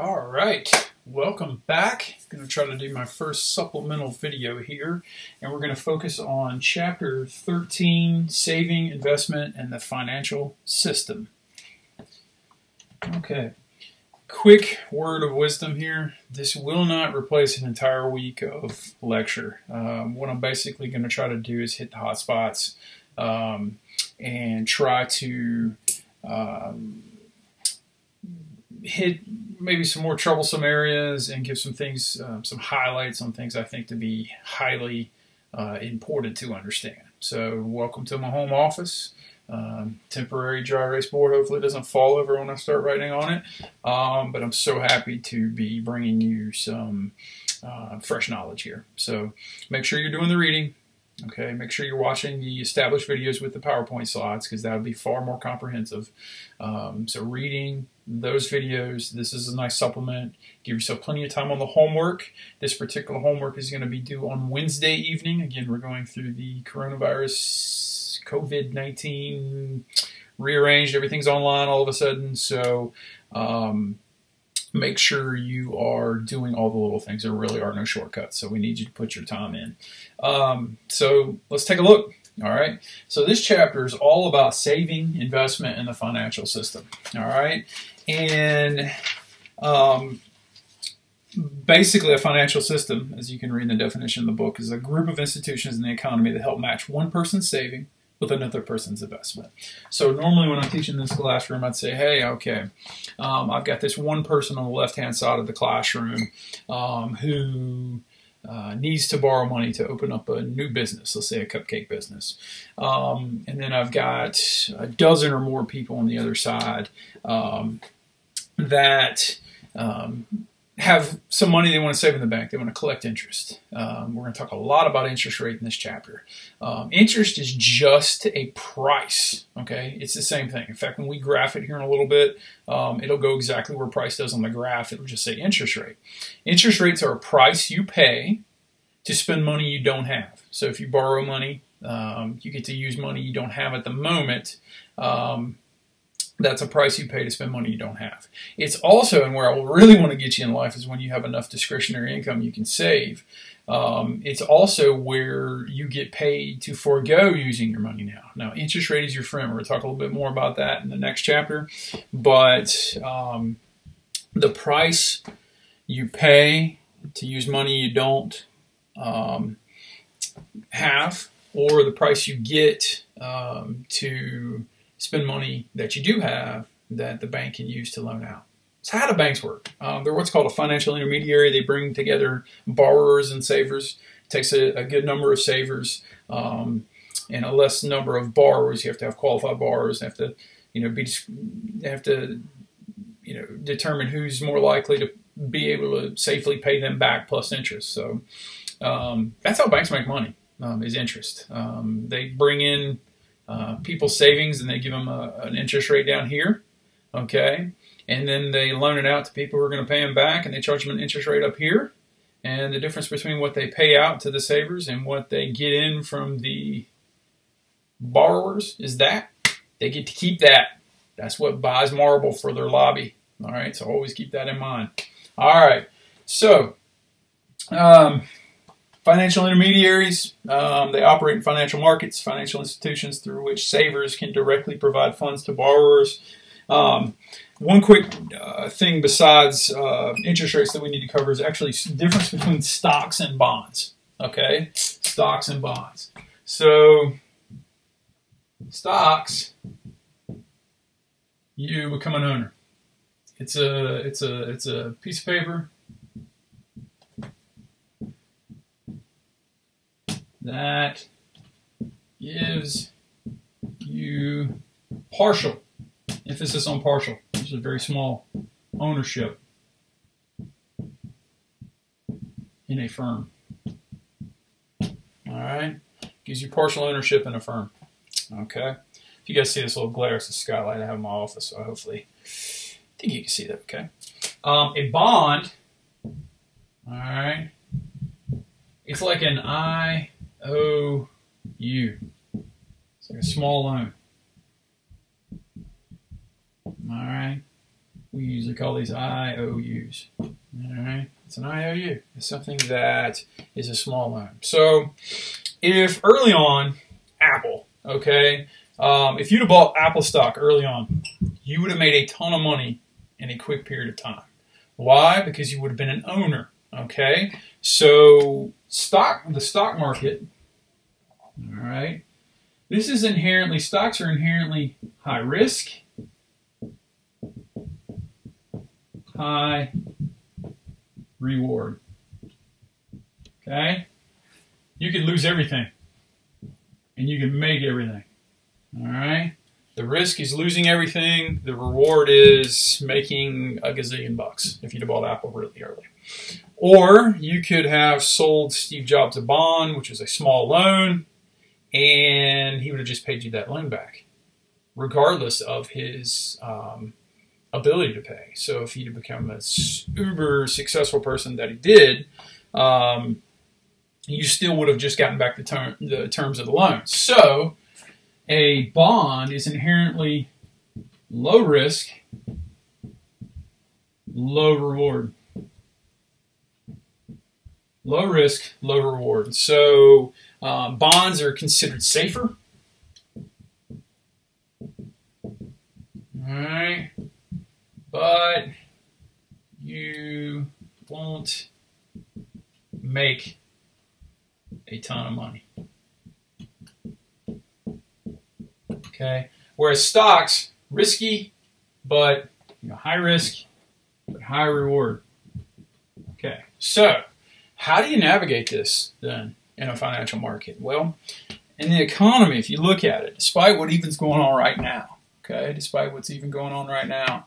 All right, welcome back. I'm going to try to do my first supplemental video here, and we're going to focus on chapter 13 Saving, Investment, and the Financial System. Okay, quick word of wisdom here. This will not replace an entire week of lecture. Um, what I'm basically going to try to do is hit the hot spots um, and try to um, hit maybe some more troublesome areas and give some things, um, some highlights on things I think to be highly uh, important to understand. So, welcome to my home office. Um, temporary dry erase board. Hopefully, it doesn't fall over when I start writing on it. Um, but I'm so happy to be bringing you some uh, fresh knowledge here. So, make sure you're doing the reading. Okay, make sure you're watching the established videos with the PowerPoint slides because that would be far more comprehensive. Um, so, reading those videos, this is a nice supplement. Give yourself plenty of time on the homework. This particular homework is going to be due on Wednesday evening. Again, we're going through the coronavirus, COVID 19, rearranged, everything's online all of a sudden. So, um, make sure you are doing all the little things. There really are no shortcuts, so we need you to put your time in. Um, so let's take a look. All right. So this chapter is all about saving, investment, in the financial system. All right. And um, basically, a financial system, as you can read in the definition of the book, is a group of institutions in the economy that help match one person's saving with another person's investment. So normally when I'm teaching this classroom, I'd say, hey, okay, um, I've got this one person on the left-hand side of the classroom um, who uh, needs to borrow money to open up a new business, let's say a cupcake business. Um, and then I've got a dozen or more people on the other side um, that um, have some money they want to save in the bank. They want to collect interest. Um, we're going to talk a lot about interest rate in this chapter. Um, interest is just a price. Okay, it's the same thing. In fact, when we graph it here in a little bit, um, it'll go exactly where price does on the graph. It'll just say interest rate. Interest rates are a price you pay to spend money you don't have. So if you borrow money, um, you get to use money you don't have at the moment. Um, that's a price you pay to spend money you don't have. It's also, and where I really want to get you in life is when you have enough discretionary income you can save. Um, it's also where you get paid to forego using your money now. Now, interest rate is your friend. We're going to talk a little bit more about that in the next chapter. But um, the price you pay to use money you don't um, have, or the price you get um, to spend money that you do have that the bank can use to loan out. So how do banks work? Um, they're what's called a financial intermediary. They bring together borrowers and savers. It takes a, a good number of savers um, and a less number of borrowers. You have to have qualified borrowers. Have to, you know, be have to, you know, determine who's more likely to be able to safely pay them back plus interest. So um, that's how banks make money um, is interest. Um, they bring in uh, people's savings and they give them a, an interest rate down here, okay? And then they loan it out to people who are going to pay them back and they charge them an interest rate up here. And the difference between what they pay out to the savers and what they get in from the borrowers is that they get to keep that. That's what buys marble for their lobby. All right, so always keep that in mind. All right, so um, Financial intermediaries, um, they operate in financial markets, financial institutions through which savers can directly provide funds to borrowers. Um, one quick uh, thing besides uh, interest rates that we need to cover is actually the difference between stocks and bonds. Okay, stocks and bonds. So, stocks, you become an owner. It's a it's a it's a piece of paper that gives you partial, emphasis on partial, which is a very small ownership in a firm. All right, gives you partial ownership in a firm. Okay, if you guys see this little glare, it's the skylight I have in my office, so hopefully, I think you can see that. Okay, um, a bond. All right, it's like an I O U. It's like a small loan. All right. we usually call these IOUs. All right, it's an IOU. It's something that is a small loan. So if early on, Apple, okay, um, if you'd have bought Apple stock early on, you would have made a ton of money in a quick period of time. Why? Because you would have been an owner. Okay, so stock, the stock market. All right, this is inherently stocks are inherently high risk high reward. Okay? You can lose everything and you can make everything. All right? The risk is losing everything. The reward is making a gazillion bucks if you'd bought Apple really early. Or you could have sold Steve Jobs a bond, which is a small loan, and he would have just paid you that loan back, regardless of his um, ability to pay. So if he'd become a uber successful person that he did, um, you still would have just gotten back the, the terms of the loan. So a bond is inherently low risk, low reward. Low risk, low reward. So um, bonds are considered safer. All right but you won't make a ton of money. Okay, whereas stocks risky, but you know, high risk, but high reward. Okay, so how do you navigate this then in a financial market? Well, in the economy, if you look at it, despite what even's going on right now, okay, despite what's even going on right now,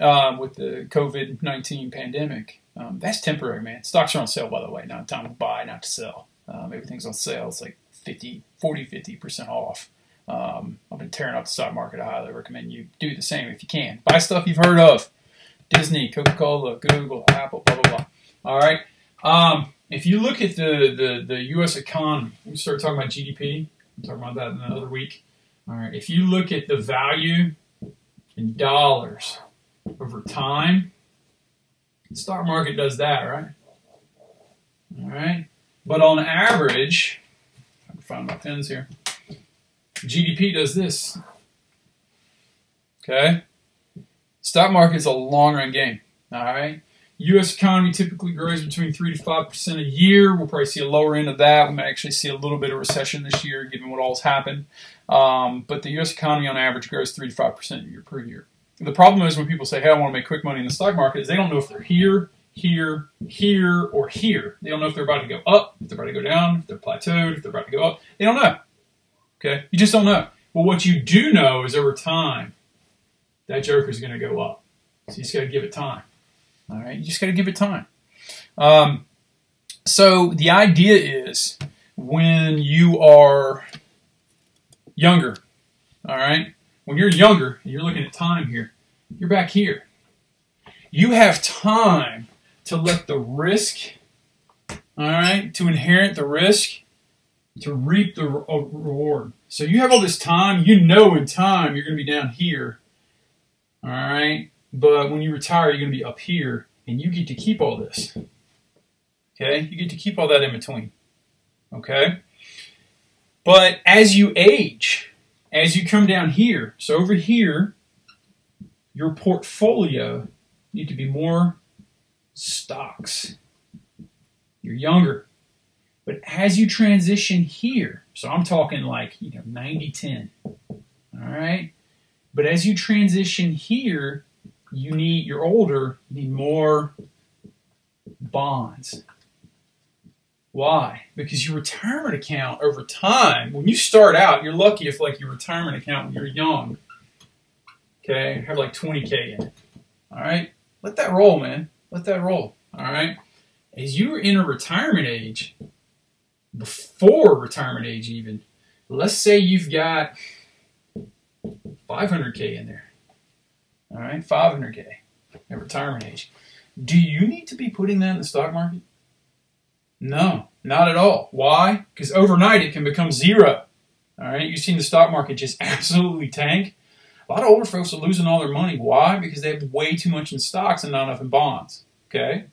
um, with the COVID 19 pandemic. Um, that's temporary, man. Stocks are on sale, by the way. Not time to buy, not to sell. Um, everything's on sale. It's like 50, 40, 50% off. Um, I've been tearing up the stock market. I highly recommend you do the same if you can. Buy stuff you've heard of Disney, Coca Cola, Google, Apple, blah, blah, blah. All right. Um, if you look at the, the, the U.S. economy, we start talking about GDP. We'll talk about that in another week. All right. If you look at the value in dollars over time. The stock market does that, right? All right. But on average, I can find my pins here. GDP does this. Okay. Stock market is a long run game. All right. U.S. economy typically grows between three to five percent a year. We'll probably see a lower end of that. We might actually see a little bit of recession this year, given what all's happened. Um, but the U.S. economy, on average, grows three to five percent year per year the problem is when people say, hey, I want to make quick money in the stock market, is they don't know if they're here, here, here, or here. They don't know if they're about to go up, if they're about to go down, if they're plateaued, if they're about to go up. They don't know. Okay? You just don't know. But what you do know is over time, that joker is going to go up. So you just got to give it time. All right? You just got to give it time. Um, so the idea is when you are younger, all right, when you're younger and you're looking at time here, you're back here. You have time to let the risk, all right, to inherit the risk, to reap the uh, reward. So you have all this time. You know in time you're going to be down here, all right? But when you retire, you're going to be up here, and you get to keep all this. Okay? You get to keep all that in between. Okay? But as you age, as you come down here, so over here, your portfolio need to be more stocks. You're younger. But as you transition here, so I'm talking like, you know, 90 10. All right? But as you transition here, you need, you're older, you need more bonds. Why? Because your retirement account over time, when you start out, you're lucky if like your retirement account when you're young, okay, have like 20K in it. All right? Let that roll, man. Let that roll. All right? As you enter retirement age, before retirement age even, let's say you've got 500K in there. All right? 500K at retirement age. Do you need to be putting that in the stock market? No, not at all. Why? Because overnight it can become zero. All right, you've seen the stock market just absolutely tank. A lot of older folks are losing all their money. Why? Because they have way too much in stocks and not enough in bonds. Okay?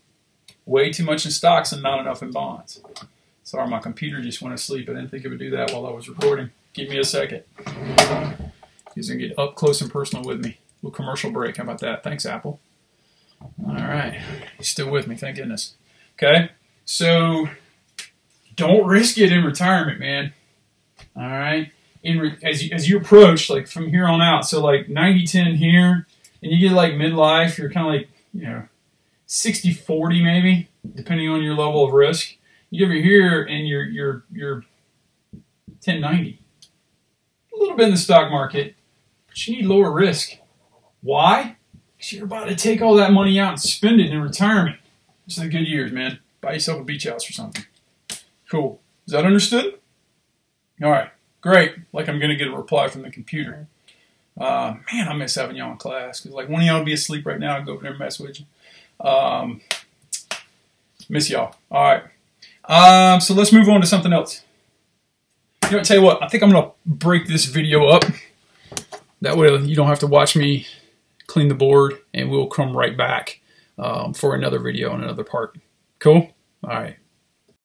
Way too much in stocks and not enough in bonds. Sorry, my computer just went to sleep. I didn't think it would do that while I was recording. Give me a second. He's going to get up close and personal with me. Little commercial break. How about that? Thanks, Apple. All right. Still with me. Thank goodness. Okay? So, don't risk it in retirement, man. All right? In as, you, as you approach, like from here on out, so like 90 10 here, and you get like midlife, you're kind of like, you know, 60 40 maybe, depending on your level of risk. You get over here and you're, you're, you're 1090. A little bit in the stock market, but you need lower risk. Why? Because you're about to take all that money out and spend it in retirement. This is the good years, man. Buy yourself a beach house or something. Cool. Is that understood? All right. Great. Like I'm going to get a reply from the computer. Uh, man, I miss having y'all in class because like one of y'all would be asleep right now. I'd go over there and mess with you. Um, miss y'all. All right. Um, so let's move on to something else. You know, tell you what, I think I'm going to break this video up. That way you don't have to watch me clean the board and we'll come right back um, for another video on another part. Cool? All right.